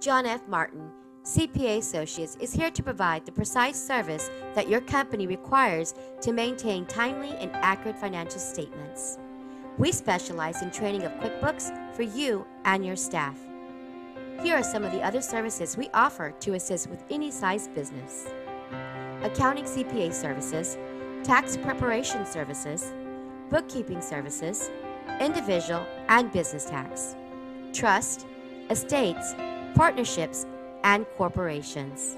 John F. Martin, CPA Associates, is here to provide the precise service that your company requires to maintain timely and accurate financial statements. We specialize in training of QuickBooks for you and your staff. Here are some of the other services we offer to assist with any size business accounting CPA services, tax preparation services, bookkeeping services, individual and business tax, trust, estates, partnerships, and corporations.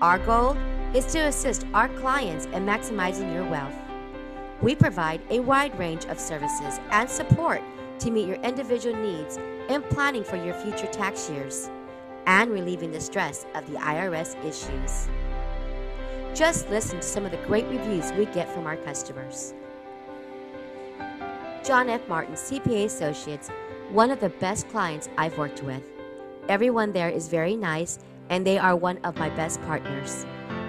Our goal is to assist our clients in maximizing your wealth. We provide a wide range of services and support to meet your individual needs in planning for your future tax years and relieving the stress of the IRS issues. Just listen to some of the great reviews we get from our customers. John F. Martin, CPA Associates, one of the best clients I've worked with. Everyone there is very nice, and they are one of my best partners.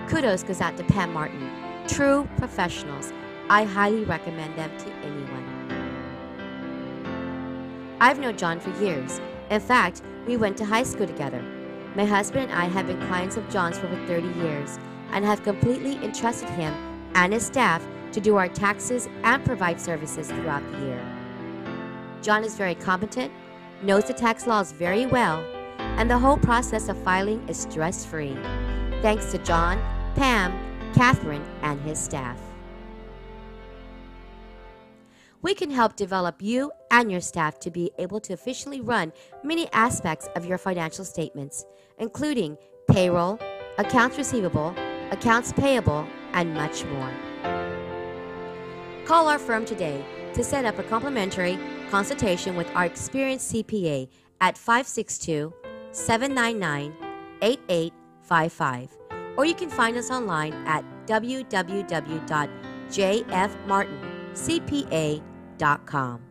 Kudos goes out to Pam Martin. True professionals. I highly recommend them to anyone. I've known John for years. In fact, we went to high school together. My husband and I have been clients of John's for over 30 years and have completely entrusted him and his staff to do our taxes and provide services throughout the year. John is very competent, knows the tax laws very well, and the whole process of filing is stress free. Thanks to John, Pam, Catherine, and his staff. We can help develop you and your staff to be able to efficiently run many aspects of your financial statements, including payroll, accounts receivable, accounts payable, and much more. Call our firm today to set up a complimentary consultation with our experienced CPA at 562 799 8855. Or you can find us online at www.jfmartincpa.com.